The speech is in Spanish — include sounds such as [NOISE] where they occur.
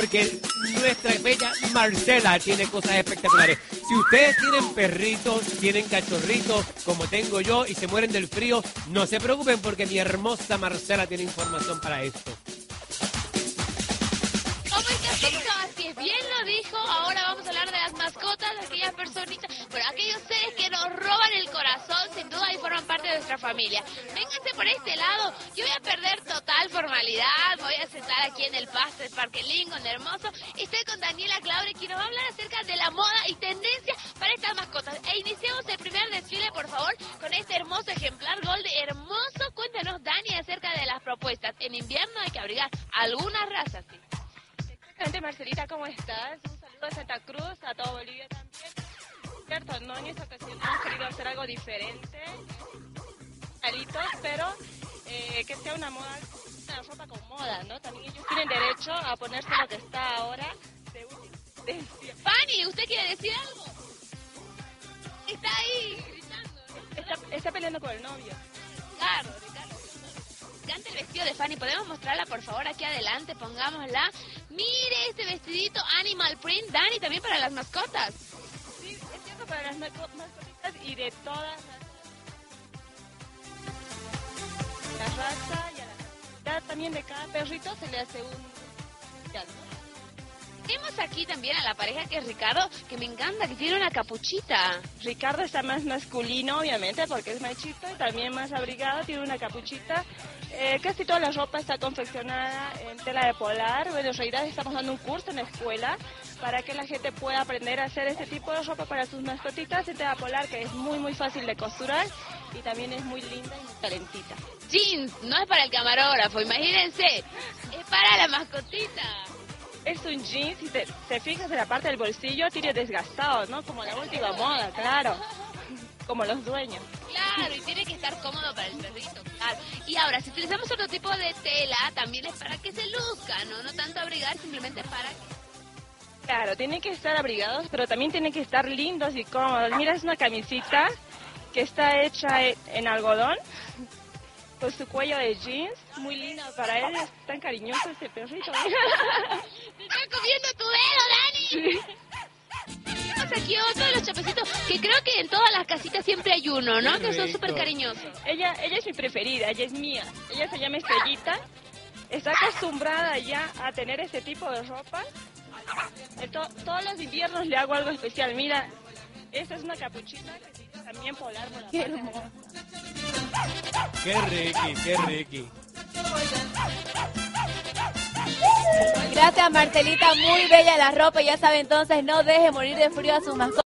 porque nuestra bella Marcela tiene cosas espectaculares. Si ustedes tienen perritos, tienen cachorritos, como tengo yo, y se mueren del frío, no se preocupen porque mi hermosa Marcela tiene información para esto. Así es, bien lo dijo. Ahora vamos a hablar de las mascotas, de aquellas personitas, bueno, aquellos seres que nos roban el corazón, sin duda, y forman parte de nuestra familia. Vénganse por este lado. Yo voy a perder total formalidad. Voy a sentar aquí en el pasto del Parque Lincoln, hermoso. Estoy con Daniela Claure, quien nos va a hablar acerca de la moda y tendencia para estas mascotas. E iniciamos el primer desfile, por favor, con este hermoso ejemplar Gold hermoso. Cuéntanos, Dani, acerca de las propuestas. En invierno hay que abrigar algunas razas, sí. Exactamente, Marcelita, ¿cómo estás? Un saludo a Santa Cruz, a todo Bolivia también. Cierto, no en esta ocasión hemos querido hacer algo diferente, caritos, pero eh, que sea una moda, una ropa con moda, ¿no? También ellos tienen derecho a ponerse lo que está ahora de. Fanny, ¿usted quiere decir algo? Está ahí gritando. ¿no? Está, está peleando con el novio. Ricardo. Encanta el vestido de Fanny. ¿Podemos mostrarla, por favor, aquí adelante? Pongámosla. Mire este vestidito Animal Print. Dani, también para las mascotas. Sí, es cierto para las masco- mascotitas y de todas las... raza y a la cantidad también de cada perrito se le hace un... Tenemos aquí también a la pareja que es Ricardo, que me encanta, que tiene una capuchita. Ricardo está más masculino, obviamente, porque es machito y también más abrigado, tiene una capuchita. Eh, casi toda la ropa está confeccionada en tela de polar. Bueno, en realidad estamos dando un curso en la escuela para que la gente pueda aprender a hacer este tipo de ropa para sus mascotitas en tela polar, que es muy, muy fácil de costurar y también es muy linda y muy calentita. Jeans, no es para el camarógrafo, imagínense. Es para la mascotita. Es un jeans, si te, te fijas en la parte del bolsillo, tiene desgastado, ¿no? Como la última moda, claro. Como los dueños. Claro, y tiene que estar cómodo para el perrito, claro. Y ahora, si utilizamos otro tipo de tela, también es para que se luzca, ¿no? No tanto abrigar, simplemente para que... Claro, tienen que estar abrigados, pero también tienen que estar lindos y cómodos. Mira, es una camisita que está hecha e- en algodón, con su cuello de jeans, muy linda para él, es tan cariñoso este perrito. [LAUGHS] ¡Te está comiendo tu dedo, Dani! Tenemos aquí otro de los chapecitos, que creo que en todas las casitas siempre hay uno, ¿no? Qué Que son súper cariñosos. ella, ella es mi preferida, ella es mía. Ella se llama Estrellita. Está acostumbrada ya a tener este tipo de ropa. En to- todos los inviernos le hago algo especial. Mira, esta es una capuchita que tiene también polar por la parte. Qué riqui, qué riqui. Gracias Marcelita, muy bella la ropa. Ya sabe entonces, no deje morir de frío a sus mascotas.